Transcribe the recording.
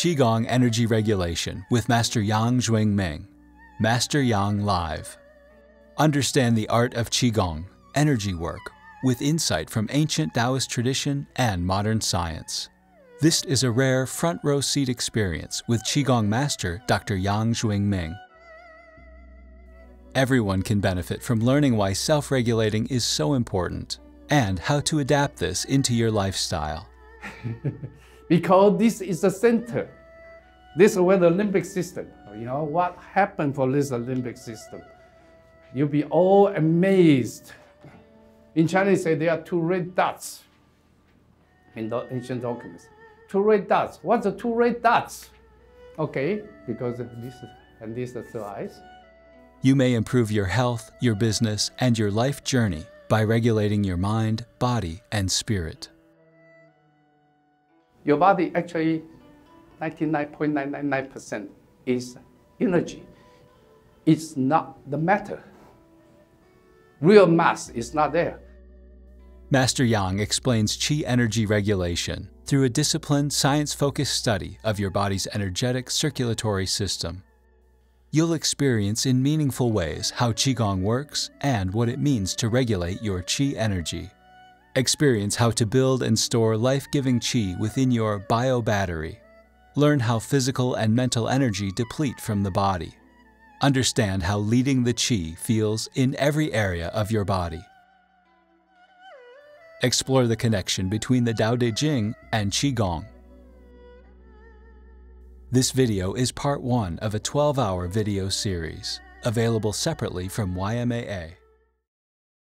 Qigong Energy Regulation with Master Yang Jwing-Ming. Master Yang Live. Understand the art of Qigong, energy work, with insight from ancient Taoist tradition and modern science. This is a rare front row seat experience with Qigong Master Dr. Yang Jwing-Ming. Everyone can benefit from learning why self regulating is so important and how to adapt this into your lifestyle. because this is the center. This is where the limbic system, you know, what happened for this limbic system? You'll be all amazed. In Chinese, say there are two red dots in the ancient documents. Two red dots. What's the two red dots? Okay, because this and this are the eyes. You may improve your health, your business, and your life journey by regulating your mind, body, and spirit. Your body actually 99.999% is energy. It's not the matter. Real mass is not there. Master Yang explains Qi energy regulation through a disciplined, science focused study of your body's energetic circulatory system. You'll experience in meaningful ways how Qigong works and what it means to regulate your Qi energy. Experience how to build and store life giving Qi within your bio battery. Learn how physical and mental energy deplete from the body. Understand how leading the Qi feels in every area of your body. Explore the connection between the Tao Te Ching and Qigong. This video is part one of a 12-hour video series, available separately from YMAA.